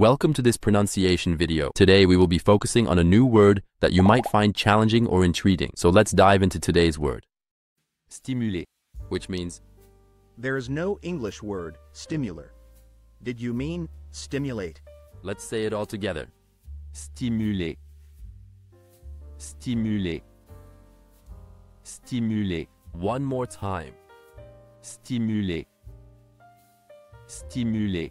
Welcome to this pronunciation video. Today we will be focusing on a new word that you might find challenging or intriguing. So let's dive into today's word. Stimuler, which means There is no English word, stimular. Did you mean stimulate? Let's say it all together. Stimuler. Stimuler. Stimuler. One more time. Stimuler. Stimuler.